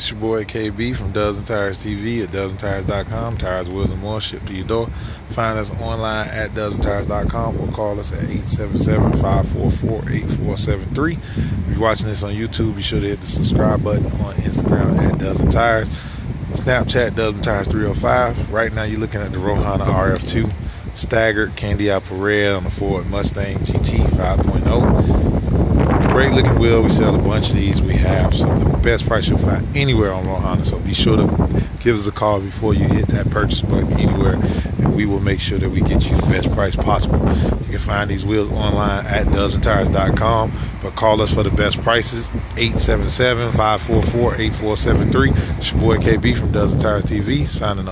It's your boy KB from Dubs and Tires TV at dubsandtires.com. Tires, wheels, and more shipped to your door. Find us online at dubsandtires.com or call us at 877-544-8473. If you're watching this on YouTube, be sure to hit the subscribe button on Instagram at Dubs and Tires. Snapchat Dubs and Tires 305. Right now you're looking at the Rohana RF2 staggered candy apple red on the Ford Mustang GT 5.0 great looking wheel. We sell a bunch of these. We have some of the best price you'll find anywhere on Rohana. So be sure to give us a call before you hit that purchase button anywhere, and we will make sure that we get you the best price possible. You can find these wheels online at dubsandtires.com, but call us for the best prices 877 544 8473. It's your boy KB from Dubs and Tires TV signing off.